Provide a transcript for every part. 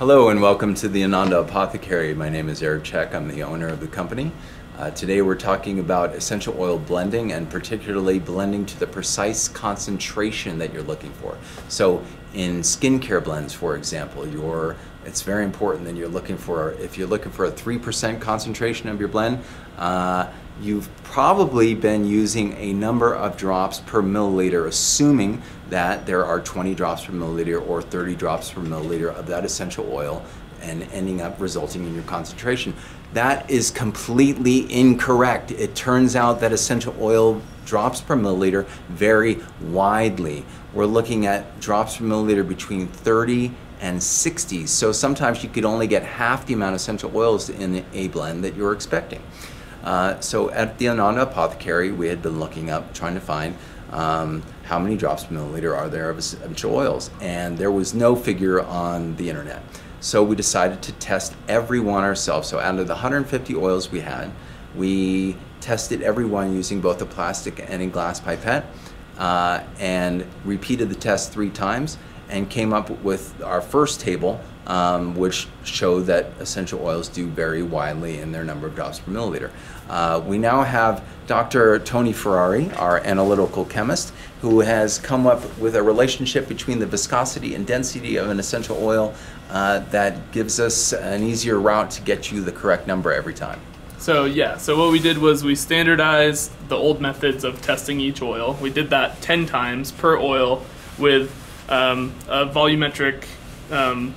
Hello and welcome to the Ananda Apothecary. My name is Eric Cech. I'm the owner of the company. Uh, today we're talking about essential oil blending and particularly blending to the precise concentration that you're looking for. So in skincare blends, for example, you're, it's very important that you're looking for, if you're looking for a 3% concentration of your blend, uh, you've probably been using a number of drops per milliliter, assuming that there are 20 drops per milliliter or 30 drops per milliliter of that essential oil and ending up resulting in your concentration. That is completely incorrect. It turns out that essential oil drops per milliliter vary widely. We're looking at drops per milliliter between 30 and 60. So sometimes you could only get half the amount of essential oils in a blend that you're expecting. Uh, so at the Ananda Apothecary, we had been looking up, trying to find um, how many drops per milliliter are there of essential oils. And there was no figure on the internet. So we decided to test every one ourselves. So out of the 150 oils we had, we tested every one using both a plastic and a glass pipette uh, and repeated the test three times and came up with our first table um, which show that essential oils do vary widely in their number of drops per milliliter. Uh, we now have Dr. Tony Ferrari, our analytical chemist, who has come up with a relationship between the viscosity and density of an essential oil uh, that gives us an easier route to get you the correct number every time. So yeah, so what we did was we standardized the old methods of testing each oil. We did that 10 times per oil with um, a volumetric um,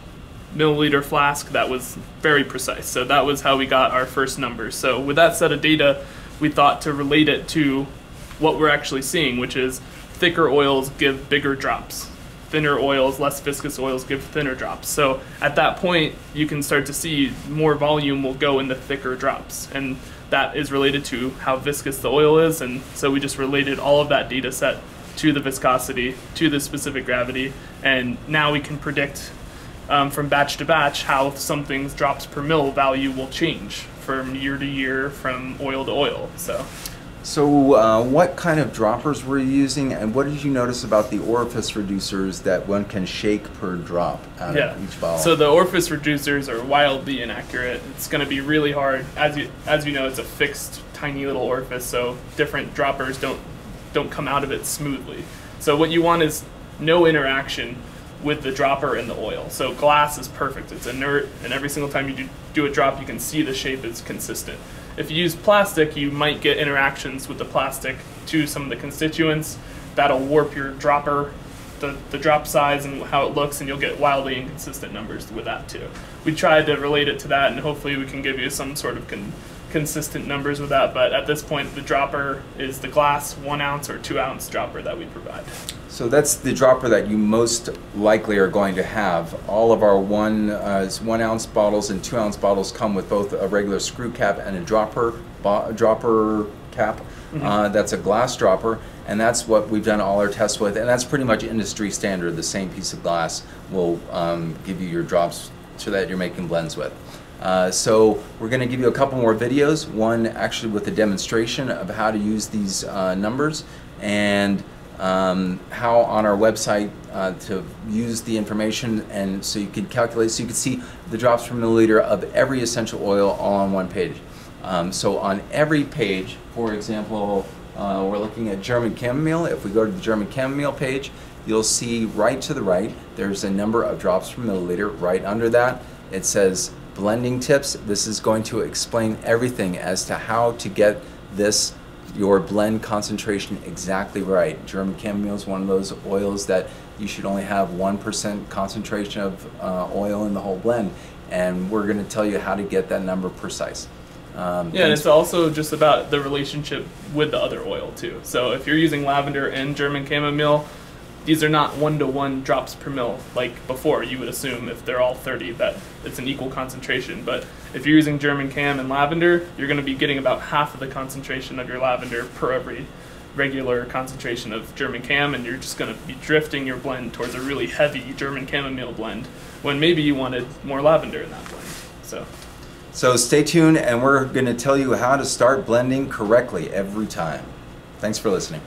milliliter flask that was very precise. So that was how we got our first numbers. So with that set of data, we thought to relate it to what we're actually seeing, which is thicker oils give bigger drops. Thinner oils, less viscous oils give thinner drops. So at that point, you can start to see more volume will go in the thicker drops. And that is related to how viscous the oil is. And so we just related all of that data set to the viscosity, to the specific gravity. And now we can predict um, from batch to batch how something's drops per mill value will change from year to year, from oil to oil. So. So, uh, what kind of droppers were you using, and what did you notice about the orifice reducers that one can shake per drop out yeah. of each bottle? So the orifice reducers are wildly inaccurate. It's going to be really hard, as you as you know, it's a fixed, tiny little orifice, so different droppers don't don't come out of it smoothly. So what you want is no interaction with the dropper and the oil. So glass is perfect. It's inert, and every single time you do, do a drop, you can see the shape is consistent. If you use plastic, you might get interactions with the plastic to some of the constituents. That'll warp your dropper, the, the drop size and how it looks, and you'll get wildly inconsistent numbers with that too. We tried to relate it to that, and hopefully we can give you some sort of con consistent numbers with that, but at this point, the dropper is the glass one ounce or two ounce dropper that we provide. So that's the dropper that you most likely are going to have. All of our one uh, one ounce bottles and two ounce bottles come with both a regular screw cap and a dropper dropper cap. Mm -hmm. uh, that's a glass dropper, and that's what we've done all our tests with, and that's pretty much industry standard. The same piece of glass will um, give you your drops so that you're making blends with. Uh, so we're going to give you a couple more videos. One actually with a demonstration of how to use these uh, numbers and um, how on our website uh, to use the information and so you can calculate, so you can see the drops per milliliter of every essential oil all on one page. Um, so on every page, for example, uh, we're looking at German chamomile. If we go to the German chamomile page, you'll see right to the right, there's a number of drops per milliliter. Right under that, it says blending tips. This is going to explain everything as to how to get this your blend concentration exactly right. German chamomile is one of those oils that you should only have 1% concentration of uh, oil in the whole blend. And we're going to tell you how to get that number precise. Um, yeah, and it's also just about the relationship with the other oil too. So if you're using lavender and German chamomile, these are not one to one drops per mil like before. You would assume if they're all 30 that it's an equal concentration. But if you're using German cam and lavender, you're going to be getting about half of the concentration of your lavender per every regular concentration of German cam, and you're just going to be drifting your blend towards a really heavy German chamomile blend when maybe you wanted more lavender in that blend. So. So stay tuned, and we're going to tell you how to start blending correctly every time. Thanks for listening.